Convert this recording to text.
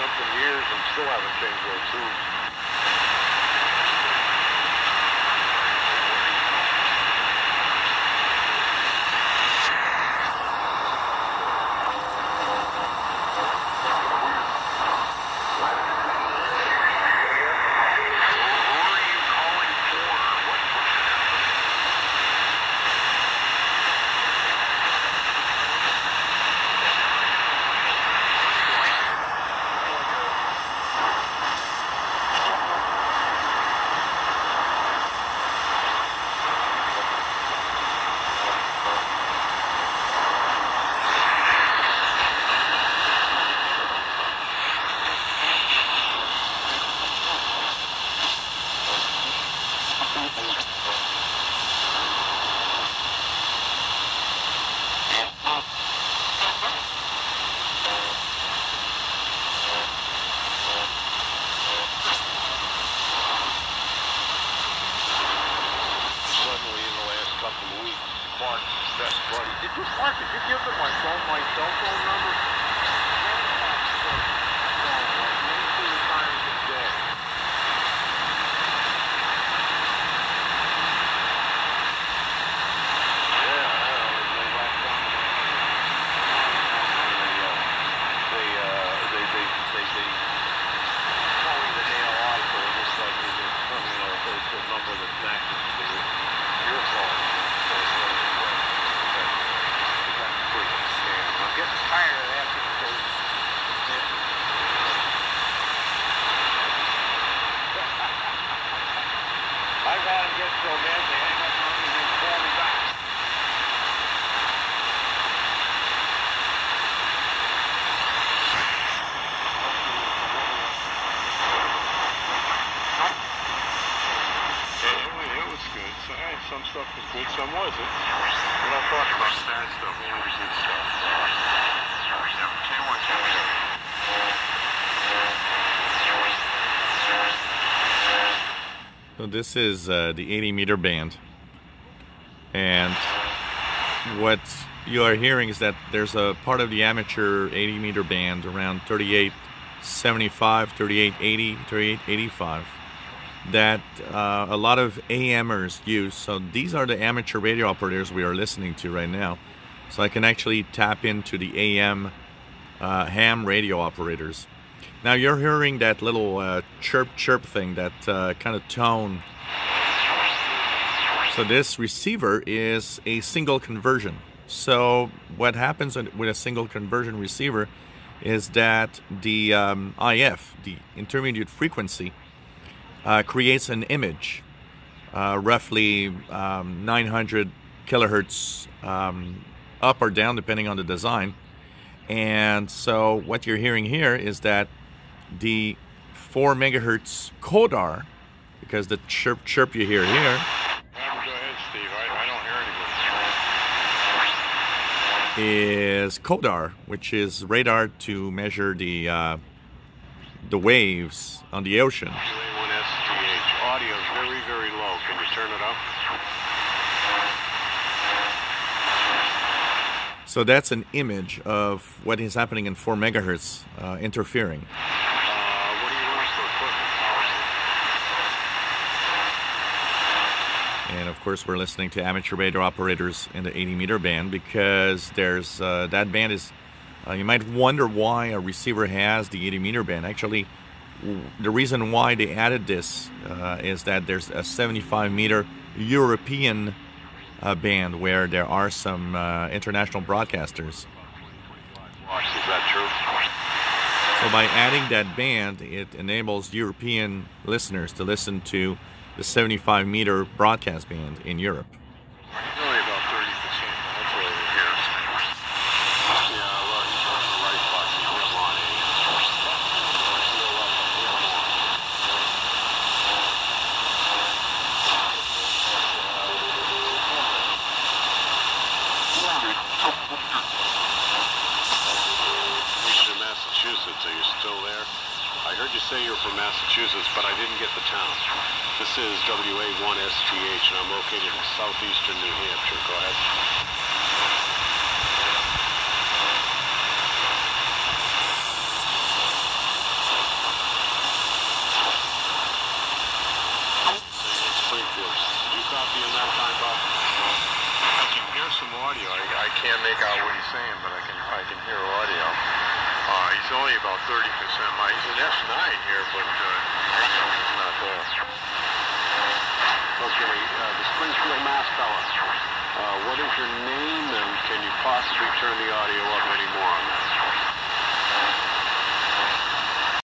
and years and still haven't changed those tubes. Suddenly, in the last couple of weeks, Clark's best buddy. Did you, Clark, did you give them my phone, my cell phone number? No, like maybe three times a day. Yeah, I know. They whack down the- They, uh, they, they, they, they call me the ALI, so it looks like they just, I mean, you know, it's it's a number that matches the, your phone. So it's really, uh, that's, that's pretty much scam. I'm getting tired of that because I've had them get so mad they hang up on me and then call me back. Yeah, it, wa- it was good. So, eh, some stuff was good, some wasn't. We don't talk about the bad stuff, only good stuff. So this is uh, the 80 meter band, and what you are hearing is that there's a part of the amateur 80 meter band around 3875, 3880, 3885 that uh, a lot of AMers use. So these are the amateur radio operators we are listening to right now. So I can actually tap into the AM uh, ham radio operators. Now you're hearing that little uh, chirp chirp thing, that uh, kind of tone. So this receiver is a single conversion. So what happens with a single conversion receiver is that the um, IF, the intermediate frequency, uh, creates an image, uh, roughly um, 900 kilohertz um, up or down, depending on the design. And so what you're hearing here is that the 4 megahertz CODAR, because the chirp chirp you hear here, is Go ahead, Steve. I, I don't hear anything. is CODAR, which is radar to measure the uh, the waves on the ocean. WA1STH. Audio is very, very low. Can you turn it up? So that's an image of what is happening in 4 megahertz uh, interfering. Uh, what do you want for equipment? And of course, we're listening to amateur radio operators in the 80 meter band because there's uh, that band is. Uh, you might wonder why a receiver has the 80 meter band. Actually, the reason why they added this uh, is that there's a 75 meter European uh, band where there are some uh, international broadcasters. So by adding that band, it enables European listeners to listen to the 75 meter broadcast band in Europe. I heard you say you're from Massachusetts, but I didn't get the town. This is WA1STH, and I'm located in southeastern New Hampshire. Go ahead. I can hear some audio. I, I can't make out what he's saying, but I can I can hear audio. Uh, he's only about 30% mic. He's an S9 here, but uh, is not there. Okay, uh, the Springfield Mass fella. Uh, what is your name, and can you possibly turn the audio up any more on that?